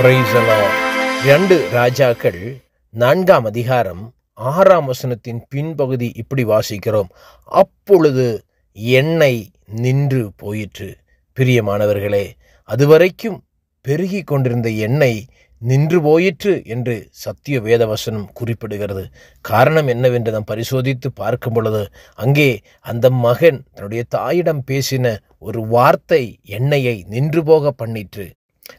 Praise ரெண்டு ராஜாக்கள் நான்காம் அதிகாரம் ஆறாம் வசனத்தின் பின்பகுதி இப்படி வாசிக்கிறோம். அப்பொழுது எண்ணெய் நின்று போயிற்று. பிரியமானவர்களே அதுவரைக்கும் பெருகி கொண்டிருந்த எண்ணெய் நின்று போயிற்று என்று சத்திய வேதவசனம் குறிப்பிடுகிறது. காரணம் என்னவென்று நாம் பரிசோதித்து பார்க்கும் பொழுது அங்கே அந்த மகன் தன்னுடைய தாயிடம் பேசின ஒரு வார்த்தை எண்ணெயை நின்று போக பண்ணிற்று.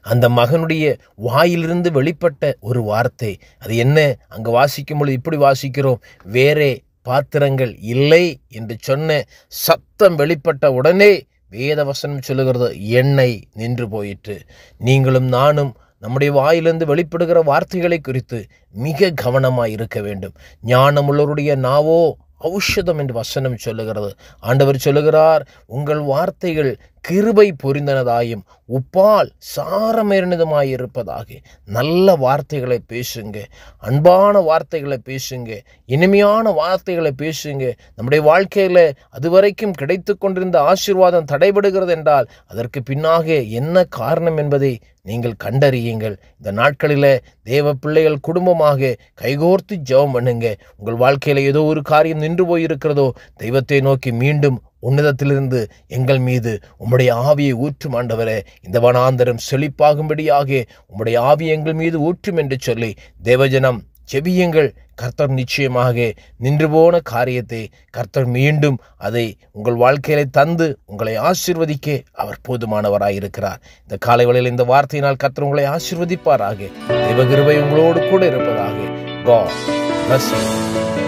அந்த மகனுடைய வாயிலிருந்து வெளிப்பட்ட ஒரு வார்த்தை. அது என்ன? அங்கே வாசிக்கும் பொழுது இப்படி வாசிக்கிறோம். வேறே பாத்திரங்கள் இல்லை என்று சொன்ன சத்தம் வெளிப்பட்ட உடனே வேதவசனம் சொல்லுகிறது எண்ணெய் நின்று போயிற்று. நீங்களும் நானும் நம்முடைய வாயிலிருந்து வெளிப்படுகிற வார்த்தைகளை குறித்து மிக கவனமாய் இருக்க வேண்டும். ஞானமுள்ளவருடைய நாவோ ஔஷதம் என்று வசனம் சொல்லுகிறது. ஆண்டவர் சொல்லுகிறார் உங்கள் வார்த்தைகள் கிருபை பொரிந்தனதாயும் உப்பால் சாரமேறினதுமாய் இருப்பதாக நல்ல வார்த்தைகளை பேசுங்க அன்பான வார்த்தைகளை பேசுங்க இனிமையான வார்த்தைகளை பேசுங்க. நம்முடைய வாழ்க்கையில் அதுவரைக்கும் கிடைத்து கொண்டிருந்த ஆசீர்வாதம் தடைபடுகிறது என்றால் அதற்கு பின்னாக என்ன காரணம் என்பதை நீங்கள் கண்டறியுங்கள். இந்த நாட்களில் தேவ பிள்ளைகள் குடும்பமாக கைகோர்த்து ஜெபம் பண்ணுங்க. உங்கள் வாழ்க்கையில் ஏதோ ஒரு காரியம் நின்று போயிருக்கிறதோ தெய்வத்தை நோக்கி மீண்டும் உன்னதத்திலிருந்து எங்கள் மீது உம்முடைய ஆவியை ஊற்றும் ஆண்டவரே. இந்த வனாந்தரம் செழிப்பாகும்படியாக உம்முடைய ஆவி எங்கள் மீது ஊற்றும் என்று சொல்லி தேவஜனம் செவியுங்கள் கர்த்தர் நிச்சயமாக நின்று போன காரியத்தை கர்த்தர் மீண்டும் அதை உங்கள் வாழ்க்கையில தந்து உங்களை ஆசிர்வதிக்க அவர் போதுமானவராயிருக்கிறார். இந்த காலை வேளையில் இந்த வார்த்தையினால் கர்த்தர் உங்களை ஆசிர்வதிப்பாராக. தேவகிருபை உங்களோடு கூட இருப்பதாக God bless you.